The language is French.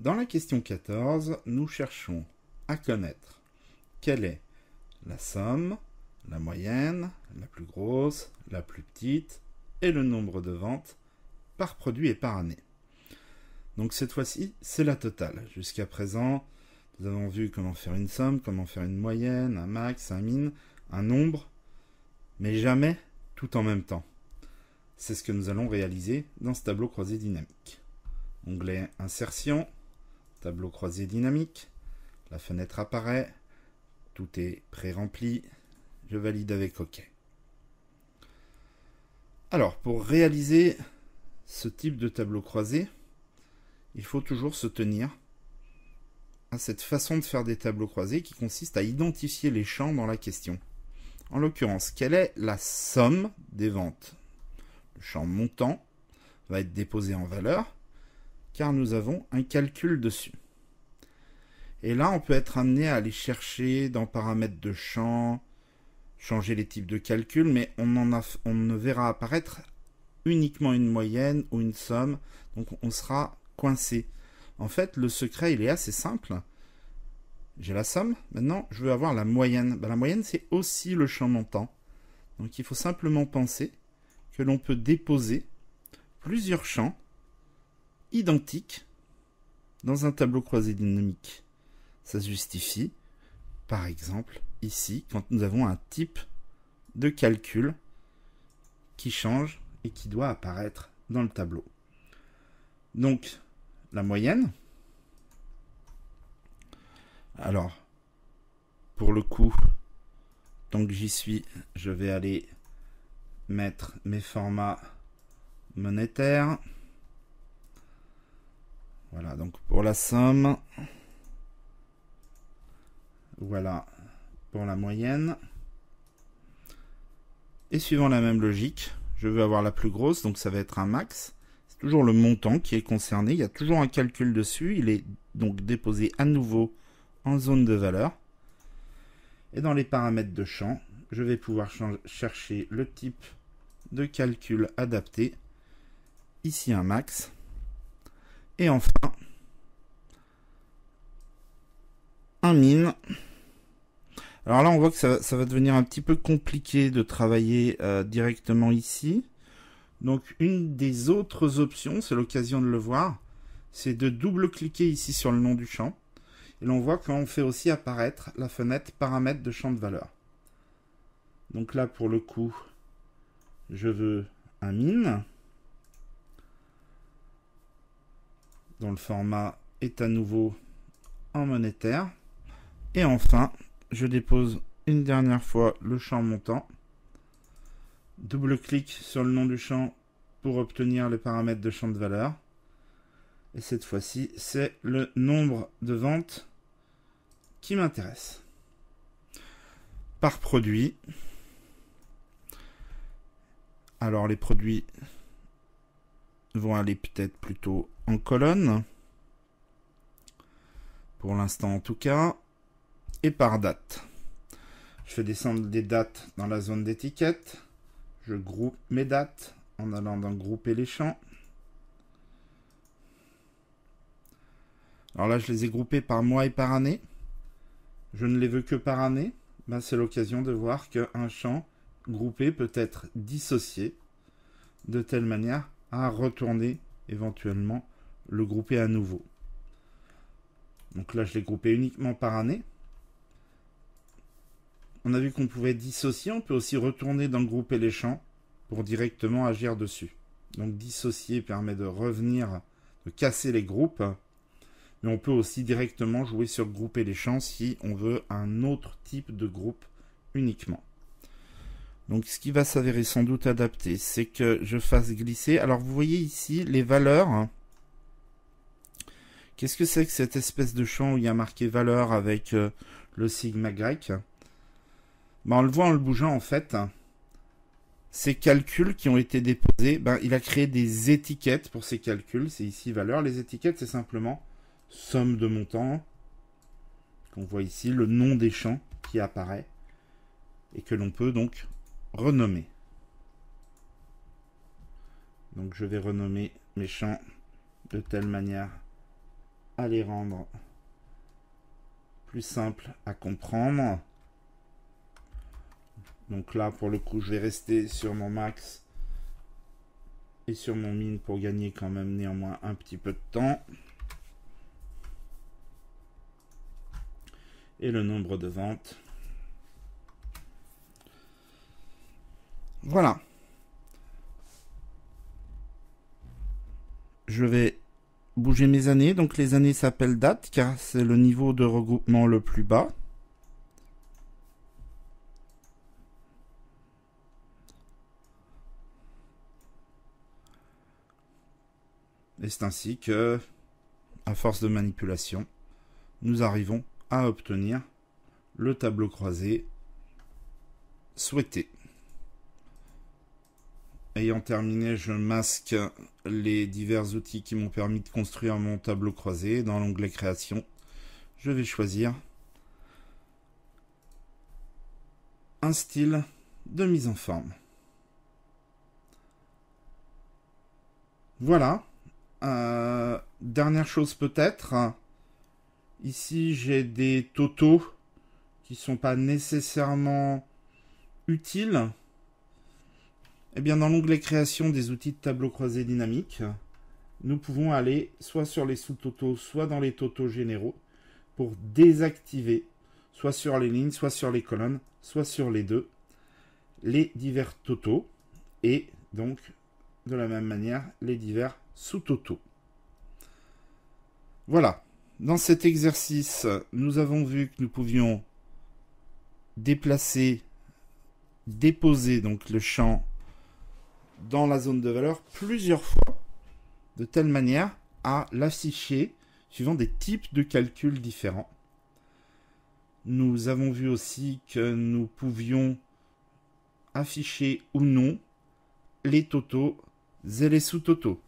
Dans la question 14, nous cherchons à connaître quelle est la somme, la moyenne, la plus grosse, la plus petite et le nombre de ventes par produit et par année. Donc cette fois-ci, c'est la totale. Jusqu'à présent, nous avons vu comment faire une somme, comment faire une moyenne, un max, un min, un nombre, mais jamais tout en même temps. C'est ce que nous allons réaliser dans ce tableau croisé dynamique. Onglet Insertion, tableau croisé dynamique, la fenêtre apparaît, tout est pré-rempli, je valide avec OK. Alors, pour réaliser ce type de tableau croisé, il faut toujours se tenir à cette façon de faire des tableaux croisés qui consiste à identifier les champs dans la question. En l'occurrence, quelle est la somme des ventes? Le champ montant va être déposé en valeur car nous avons un calcul dessus. Et là, on peut être amené à aller chercher dans paramètres de champ, changer les types de calcul, mais on, ne verra apparaître uniquement une moyenne ou une somme, donc on sera coincé. En fait, le secret, il est assez simple. J'ai la somme, maintenant je veux avoir la moyenne. Ben, la moyenne, c'est aussi le champ montant. Donc il faut simplement penser que l'on peut déposer plusieurs champs identiques dans un tableau croisé dynamique. Ça se justifie, par exemple, ici, quand nous avons un type de calcul qui change et qui doit apparaître dans le tableau. Donc, la moyenne. Alors, pour le coup, tant que j'y suis, je vais aller mettre mes formats monétaires. Voilà, donc pour la somme, voilà pour la moyenne. Et suivant la même logique, je veux avoir la plus grosse, donc ça va être un max. C'est toujours le montant qui est concerné, il y a toujours un calcul dessus, il est donc déposé à nouveau en zone de valeur. Et dans les paramètres de champ, je vais pouvoir chercher le type de calcul adapté. Ici un max. Et enfin, un min. Alors là, on voit que ça, va devenir un petit peu compliqué de travailler euh, directement ici. Donc une des autres options, c'est l'occasion de le voir, c'est de double-cliquer ici sur le nom du champ. Et l'on voit qu'on fait aussi apparaître la fenêtre paramètres de champ de valeur. Donc là, pour le coup, je veux un min. Le format est à nouveau en monétaire. Et enfin, je dépose une dernière fois le champ montant. Double-clic sur le nom du champ pour obtenir les paramètres de champ de valeur. Et cette fois-ci, c'est le nombre de ventes qui m'intéresse. Par produit. Alors les produits vont aller peut-être plutôt en colonne. Pour l'instant en tout cas. Et par date. Je fais descendre des dates dans la zone d'étiquette. Je groupe mes dates en allant dans grouper les champs. Alors là, je les ai groupés par mois et par année. Je ne les veux que par année. Ben, c'est l'occasion de voir qu'un champ groupé peut être dissocié de telle manière retourner éventuellement le grouper à nouveau. Donc là, je l'ai groupé uniquement par année. On a vu qu'on pouvait dissocier, on peut aussi retourner dans grouper les champs pour directement agir dessus. Donc dissocier permet de revenir, de casser les groupes, mais on peut aussi directement jouer sur grouper les champs si on veut un autre type de groupe uniquement. Donc ce qui va s'avérer sans doute adapté, c'est que je fasse glisser. Alors vous voyez ici les valeurs. Qu'est-ce que c'est que cette espèce de champ où il y a marqué valeur avec euh, le sigma grec? Ben, On le voit en le bougeant en fait. Ces calculs qui ont été déposés, ben, il a créé des étiquettes pour ces calculs. C'est ici valeur. Les étiquettes, c'est simplement somme de montants. Qu'on voit ici, le nom des champs qui apparaît. Et que l'on peut donc renommer. Donc je vais renommer mes champs de telle manière à les rendre plus simples à comprendre. Donc là, pour le coup, je vais rester sur mon max et sur mon min pour gagner quand même néanmoins un petit peu de temps. Et le nombre de ventes. Voilà. Je vais bouger mes années. Donc les années s'appellent date car c'est le niveau de regroupement le plus bas. Et c'est ainsi que, à force de manipulation, nous arrivons à obtenir le tableau croisé souhaité. Ayant terminé, je masque les divers outils qui m'ont permis de construire mon tableau croisé. Dans l'onglet création, je vais choisir un style de mise en forme. Voilà. Euh, dernière chose peut-être. Ici, j'ai des totaux qui sont pas nécessairement utiles. Eh bien, dans l'onglet création des outils de tableau croisé dynamique, nous pouvons aller soit sur les sous-totaux, soit dans les totaux généraux pour désactiver, soit sur les lignes, soit sur les colonnes, soit sur les deux, les divers totaux et donc de la même manière les divers sous-totaux. Voilà. Dans cet exercice, nous avons vu que nous pouvions déplacer, déposer donc le champ dans la zone de valeur plusieurs fois, de telle manière à l'afficher suivant des types de calculs différents. Nous avons vu aussi que nous pouvions afficher ou non les totaux et les sous-totaux.